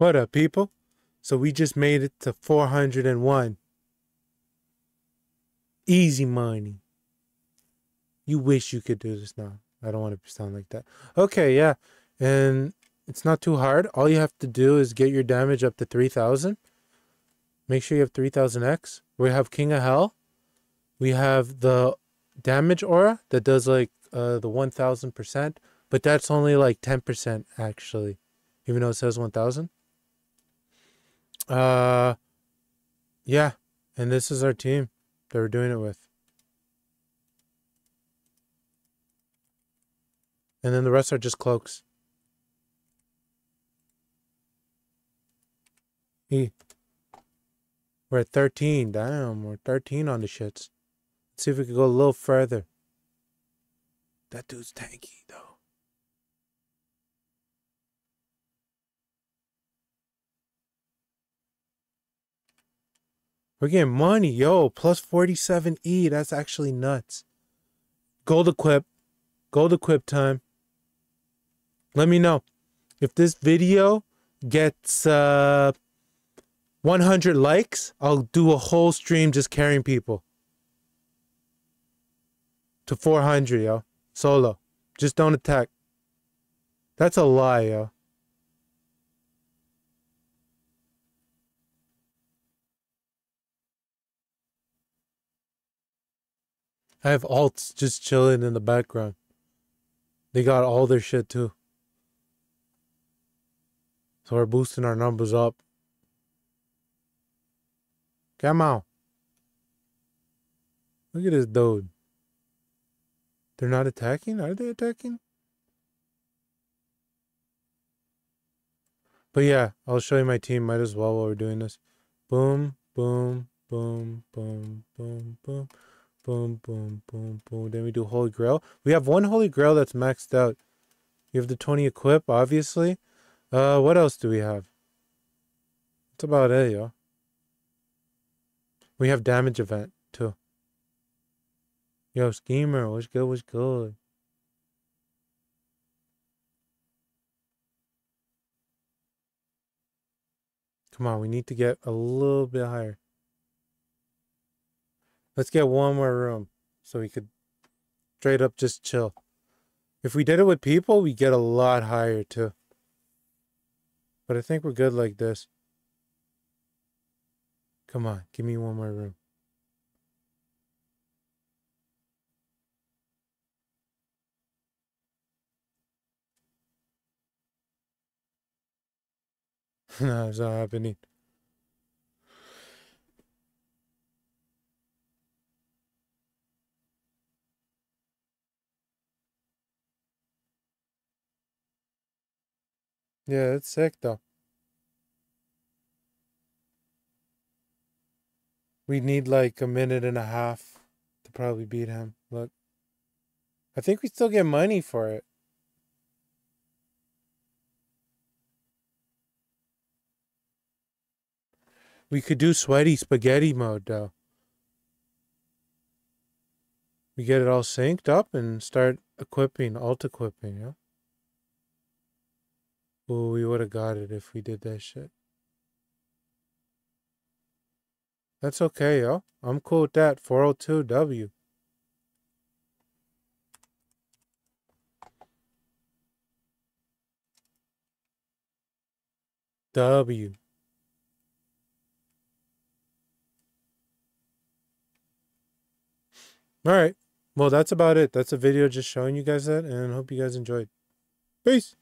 What up, people? So we just made it to 401. Easy money. You wish you could do this now. I don't want to sound like that. Okay, yeah. And it's not too hard. All you have to do is get your damage up to 3000. Make sure you have 3000x. We have King of Hell. We have the damage aura that does like uh, the 1000%, but that's only like 10% actually, even though it says 1000. Uh, yeah. And this is our team that we're doing it with. And then the rest are just cloaks. E. We're at 13. Damn, we're 13 on the shits. Let's see if we can go a little further. That dude's tanky, though. We're getting money, yo. Plus 47E. That's actually nuts. Gold equip. Gold equip time. Let me know. If this video gets uh 100 likes, I'll do a whole stream just carrying people. To 400, yo. Solo. Just don't attack. That's a lie, yo. I have alts just chilling in the background. They got all their shit too. So we're boosting our numbers up. Come on. Look at this dude. They're not attacking? Are they attacking? But yeah, I'll show you my team. Might as well while we're doing this. Boom, boom, boom, boom, boom, boom, boom, boom, boom, boom. Then we do Holy Grail. We have one Holy Grail that's maxed out. You have the 20 equip, obviously. Uh, what else do we have? That's about it, yo. We have damage event, too. Yo, Schemer, what's good, what's good? Come on, we need to get a little bit higher. Let's get one more room so we could straight up just chill. If we did it with people, we get a lot higher too. But I think we're good like this. Come on, give me one more room. no, it's not happening. Yeah, it's sick though. We need like a minute and a half to probably beat him. Look. I think we still get money for it. We could do sweaty spaghetti mode though. We get it all synced up and start equipping, alt equipping, yeah? Oh, we would have got it if we did that shit. That's okay, yo. I'm cool with that. 402W. W. All right. Well, that's about it. That's a video just showing you guys that, and I hope you guys enjoyed. Peace.